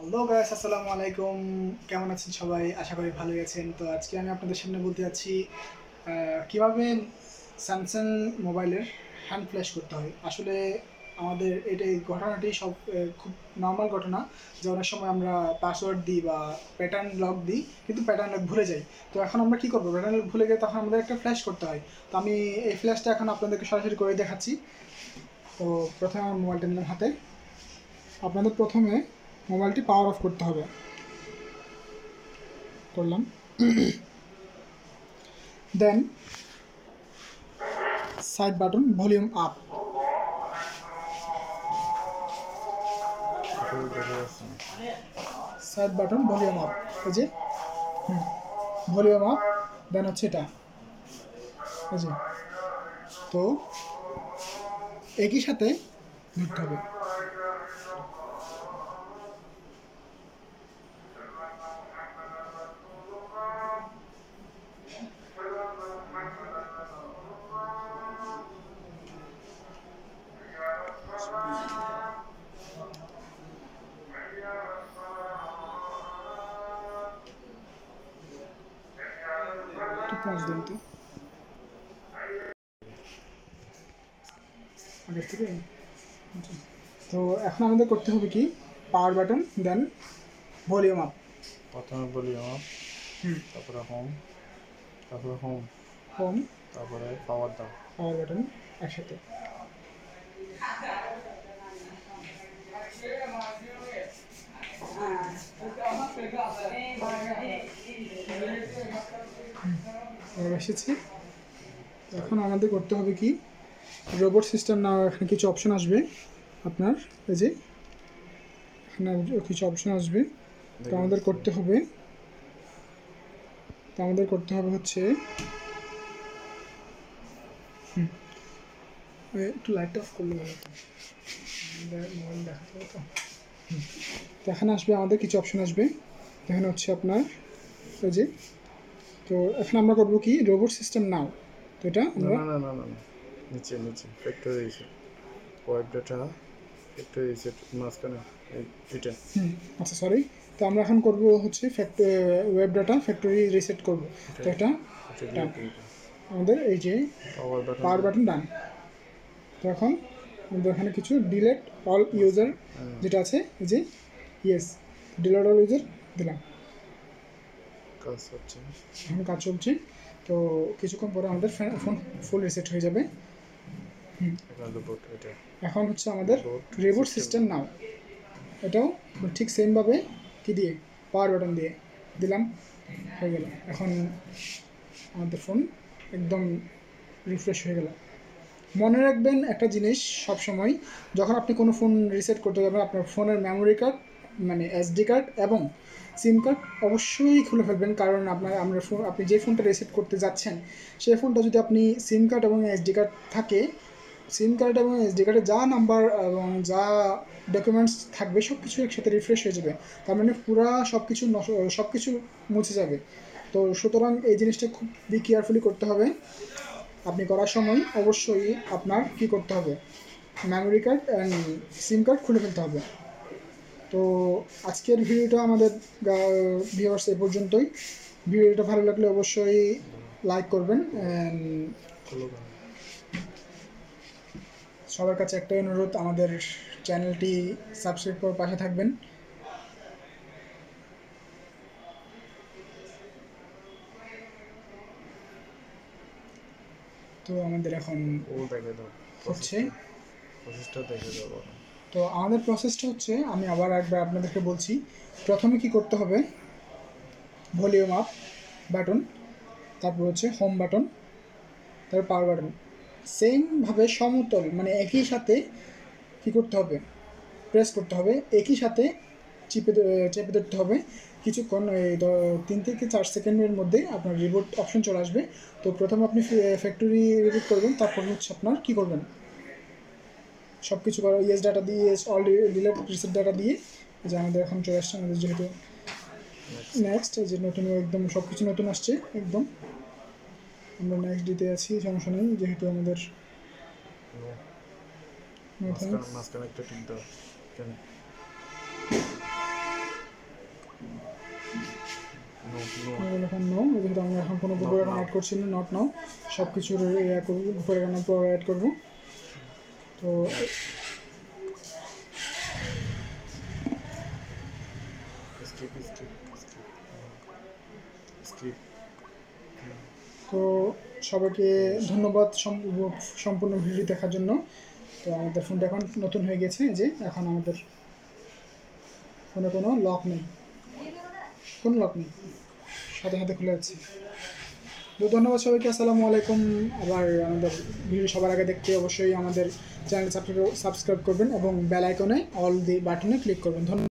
Hello guys আসসালামু আলাইকুম। কেমন আছেন সবাই? আশা করি ভালো আছেন। তো আজকে আমি আপনাদের সামনে বলতে যাচ্ছি কীভাবে স্যামসাং মোবাইলের হ্যান্ড ফ্ল্যাশ করতে হয়। আসলে আমাদের এটা এই ঘটনাটি সব খুব নর্মাল ঘটনা যে অনেক সময় আমরা পাসওয়ার্ড দিই বা প্যাটার্ন লক দিই, কিন্তু প্যাটার্ন লক ভুলে যাই। তো এখন আমরা কী করব? প্যাটার্ন লক ভুলে গেলে তখন আমাদের একটা ফ্ল্যাশ করতে হয়। তো আমি এই ফ্ল্যাশটা এখন আপনাদেরকে সরাসরি করে দেখাচ্ছি। তো প্রথমে আমার মোবাইলটা নিলাম হাতে। আপনাদের প্রথমে মোবাইলটি পাওয়ার অফ করতে হবে। করলাম। Then side button volume up side button volume up এই যে ভলিউম আপ দেন হচ্ছে এটা। এই যে, তো একই সাথে ধরতে হবে। তো আগের থেকে? আচ্ছা। তো এখন আমাদের করতে হবে কি? Power button then volume up প্রথমে বলি আপ তারপরে হোম তারপরে হোম হোম তারপরে পাওয়ার দাও পাওয়ার বাটন একসাথে। এসেছি। এখন আমাদের করতে হবে কি? রোবট সিস্টেম না, এখানে কিছু অপশন আসবে আপনার, এই যে এখানে কিছু অপশন আসবে। তো আমাদের করতে হবে, তো আমাদের করতে হবে হচ্ছে একটু লাইট অফ করলে ভালো এখানে আসবে, আমাদের কিছু অপশন আসবে। এখানে হচ্ছে আপনার ওই যে তো এখন আমরা করব কি? রোবট সিস্টেম নাও তো এটা না আমরা না না না নিচে নিচে। Factory reset wipe data factory reset মাঝখানে। এটা। হুম আচ্ছা সরি তো আমরা এখন করব হচ্ছে ওয়েব ডাটা ফ্যাক্টরি রিসেট করব। তো এটা আমাদের এই যে পাওয়ার বাটন পাওয়ার বাটন ডান তো এখন আমাদের এখানে কিছু ডিলেট অল ইউজার যেটা আছে এই যে ইয়েস ডিলেট অল ইউজার দিলাম। কাজ হচ্ছে। এখন কাজ চলছে। তো কিছুক্ষণ পরে আমাদের ফোন ফুল রিসেট হয়ে যাবে। এখানে হচ্ছে আমাদের রিবোট। সিস্টেম নাও এটাও ঠিক সেমভাবে কি দিয়ে? পাওয়ার বাটন দিয়ে দিলাম। হয়ে গেল। এখন আমাদের ফোন একদম রিফ্রেশ হয়ে গেল। মনে রাখবেন একটা জিনিস সব সময় যখন আপনি কোনো ফোন রিসেট করতে যাবেন আপনার ফোনের মেমোরি কার্ড মানে এসডি কার্ড এবং সিম কার্ড অবশ্যই খুলে ফেলবেন। কারণ আপনার, আমরা ফোন আপনি যে ফোনটা রিসেট করতে যাচ্ছেন সেই ফোনটা যদি আপনি সিম কার্ড এবং এসডি কার্ড থাকে সিম কার্ড এবং এসডি কার্ডে যা নাম্বার এবং যা ডকুমেন্টস থাকবে সব কিছু একসাথে রিফ্রেশ হয়ে যাবে। তার মানে পুরা সব কিছু সব কিছু মুছে যাবে। তো সুতরাং এই জিনিসটা খুব বি কেয়ারফুলি করতে হবে। আপনি করার সময় অবশ্যই আপনার কি করতে হবে? Memory card and SIM card খুলে ফেলতে হবে। তো আজকের ভিডিওটা আমাদের ভিউয়ার্স এ পর্যন্তই। ভিডিওটা ভালো লাগলে অবশ্যই লাইক করবেন সবার কাছে একটাই অনুরোধ আমাদের চ্যানেলটি সাবস্ক্রাইব করে পাশে থাকবেন। তো আমাদের এখন হচ্ছে। প্রসেসটা দেখে। তো আমাদের প্রসেসটা হচ্ছে, আমি আবার একবার আপনাদেরকে বলছি, প্রথমে কি করতে হবে? ভলিউম আপ বাটন তারপর হচ্ছে হোম বাটন তারপর পাওয়ার বাটন সেমভাবে সমতল মানে একই সাথে কি করতে হবে? প্রেস করতে হবে, একই সাথে চেপে চেপে ধরতে হবে। কিছুক্ষণ এই তিন থেকে চার সেকেন্ডের মধ্যে আপনার রিবোট অপশন চলে আসবে। তো প্রথমে আপনি ফ্যাক্টরি রিবোট করবেন, তারপর হচ্ছে আপনার কি করবেন? সব কিছু করা ইএস ডাটা দিয়ে ES all related reset data দিয়ে যে আমাদের এখন চলে আসছে আমাদের যেহেতু নেক্সট যে নতুন একদম সব কিছু নতুন আসছে একদম। আমরা নেক্সট দিতে আছি সমস্যা নেই যেহেতু আমাদের এখন আমরা এখন কোনো গুগল অ্যাড করছি না নট নাও সব কিছুর এড করব গ্রুপে অ্যাড করব। তো তো সবাইকে ধন্যবাদ সম্পূর্ণ ভিডিও দেখার জন্য। তো আমাদের ফোনটা এখন নতুন হয়ে গেছে যে এখন আমাদের ফোনে কোনো লক নেই। কোনো লক নেই। সাথে সাথে খুলে যাচ্ছে ধন্যবাদ সবাইকে, আসসালামু আলাইকুম। আবার আমাদের ভিডিও সবার আগে দেখতে অবশ্যই আমাদের চ্যানেল সাবস্ক্রাইব করবেন এবং বেল আইকনে অল দি বাটনে ক্লিক করবেন। ধন্যবাদ।